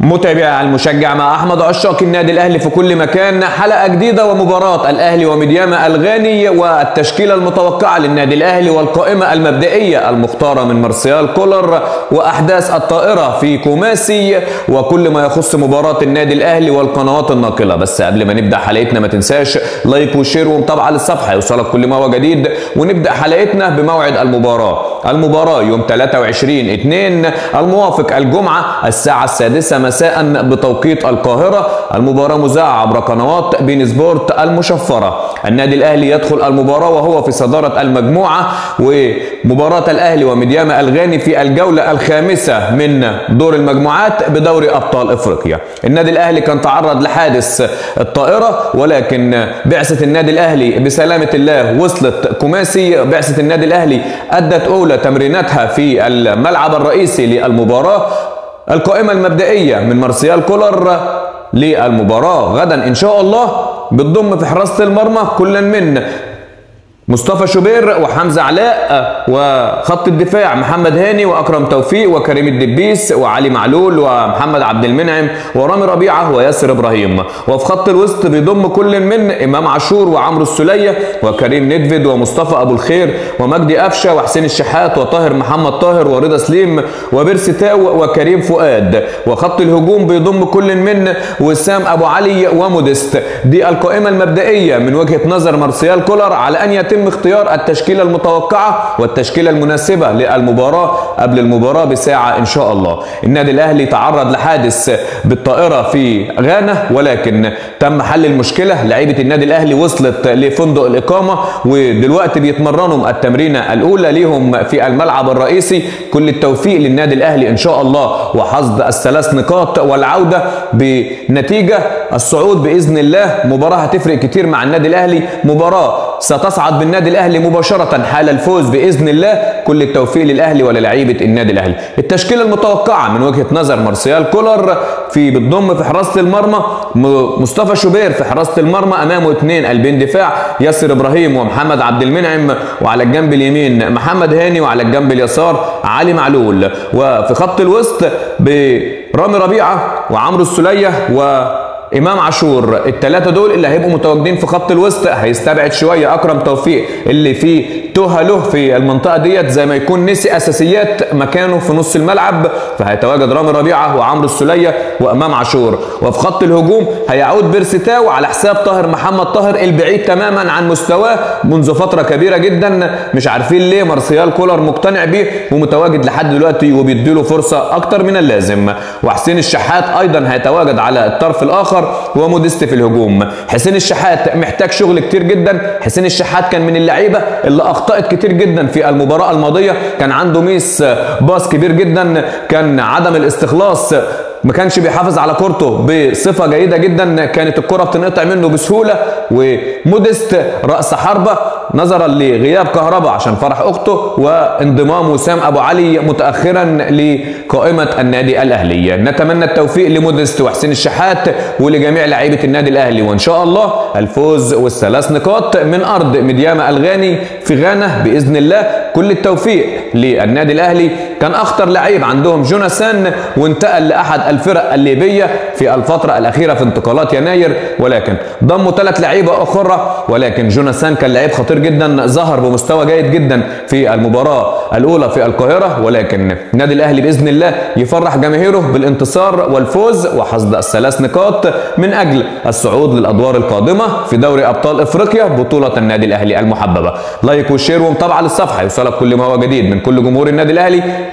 متابع المشجع مع أحمد عشاق النادي الأهلي في كل مكان. حلقة جديدة ومباراة الأهلي وميدياما الغاني والتشكيلة المتوقعة للنادي الأهلي والقائمة المبدئية المختارة من مارسيال كولر وأحداث الطائرة في كوماسي وكل ما يخص مباراة النادي الأهلي والقنوات الناقلة. بس قبل ما نبدأ حلقتنا ما تنساش like و share ومتابعة للصفحة. يوصلك كل ما هو جديد. ونبدأ حلقتنا بموعد المباراة. المباراة يوم 23 2 الموافق الجمعة الساعة السادسة مساء بتوقيت القاهرة. المباراة مذاعة عبر قنوات بين سبورت المشفرة. النادي الأهلي يدخل المباراة وهو في صدارة المجموعة ومباراة الأهلي وميدياما الغاني في الجولة الخامسة من دور المجموعات بدوري أبطال إفريقيا. النادي الأهلي كان تعرض لحادث الطائرة ولكن بعثة النادي الأهلي بسلامة الله وصلت كوماسي. بعثة النادي الأهلي أدت أولى تمريناتها في الملعب الرئيسي للمباراة. القائمة المبدئية من مارسيال كولر للمباراة. غدا إن شاء الله بتضم في حراسة المرمى كلا من مصطفى شوبير وحمزة علاء وخط الدفاع محمد هاني وأكرم توفيق وكريم الدبيس وعلي معلول ومحمد عبد المنعم ورامي ربيعة وياسر إبراهيم. وفي خط الوسط بيضم كل من إمام عاشور وعمرو السليه وكريم ندفد ومصطفى أبو الخير ومجدي قفشة وحسين الشحات وطاهر محمد طاهر ورضا سليم وبيرسي تاو وكريم فؤاد. وخط الهجوم بيضم كل من وسام أبو علي ومودست. دي القائمة المبدئية من وجهة نظر مارسيال كولر على أن يتم يتم اختيار التشكيلة المتوقعة والتشكيلة المناسبة للمباراة قبل المباراة بساعة إن شاء الله. النادي الأهلي تعرض لحادث بالطائرة في غانا ولكن تم حل المشكلة. لعيبة النادي الأهلي وصلت لفندق الإقامة ودلوقتي بيتمرنوا التمرينة الأولى ليهم في الملعب الرئيسي. كل التوفيق للنادي الأهلي إن شاء الله وحصد الثلاث نقاط والعودة بنتيجة الصعود بإذن الله. مباراة هتفرق كتير مع النادي الأهلي. مباراة ستصعد بالنادي الأهلي مباشرة. حال الفوز بإذن الله. كل التوفيق للأهلي وللعيبة النادي الأهلي. التشكيلة المتوقعة من وجهة نظر مارسيال كولر في بتضم في حراسة المرمى. مصطفى شوبير في حراسة المرمى أمامه اثنين قلبين دفاع. ياسر إبراهيم ومحمد عبد المنعم وعلى الجنب اليمين محمد هاني وعلى الجنب اليسار علي معلول. وفي خط الوسط برامي ربيعة وعمرو السلية و إمام عاشور الثلاثه دول اللي هيبقوا متواجدين في خط الوسط هيستبعد شوية. أكرم توفيق اللي فيه تهه له في المنطقة ديت زي ما يكون نسي أساسيات مكانه في نص الملعب فهيتواجد رامي ربيعة وعمرو السلية وإمام عاشور. وفي خط الهجوم هيعود بيرسيتاو على حساب طاهر محمد طاهر البعيد تماما عن مستواه منذ فترة كبيرة جدا. مش عارفين ليه مارسيال كولر مقتنع بيه ومتواجد لحد دلوقتي وبيديله فرصة أكتر من اللازم. وحسين الشحات أيضا هيتواجد على الطرف الآخر. ومودست في الهجوم. حسين الشحات محتاج شغل كتير جدا. حسين الشحات كان من اللعيبة اللي أخطأت كتير جدا في المباراة الماضية. كان عنده ميس باص كبير جدا. كان عدم الاستخلاص ما كانش بيحافظ على كورته بصفة جيدة جدا كانت الكرة بتنقطع منه بسهولة ومودست رأس حربة نظرا لغياب كهربا عشان فرح أخته وانضمام وسام أبو علي متاخرا لقائمة النادي الأهلي. نتمنى التوفيق لمودست وحسين الشحات ولجميع لعيبة النادي الأهلي وإن شاء الله الفوز والثلاث نقاط من أرض مدياما الغاني في غانا بإذن الله. كل التوفيق للنادي الأهلي. كان أخطر لعيب عندهم جوناثان وانتقل لأحد الفرق الليبية في الفترة الأخيرة في انتقالات يناير ولكن ضموا ثلاث لعيبة أخرى ولكن جوناثان كان لعيب خطير جدا ظهر بمستوى جيد جدا في المباراة الأولى في القاهرة ولكن النادي الأهلي بإذن الله يفرح جماهيره بالانتصار والفوز وحصد الثلاث نقاط من أجل الصعود للأدوار القادمة في دوري أبطال إفريقيا بطولة النادي الأهلي المحببة. like و share ومتابعة للصفحة يوصلك كل ما هو جديد من كل جمهور النادي الأهلي.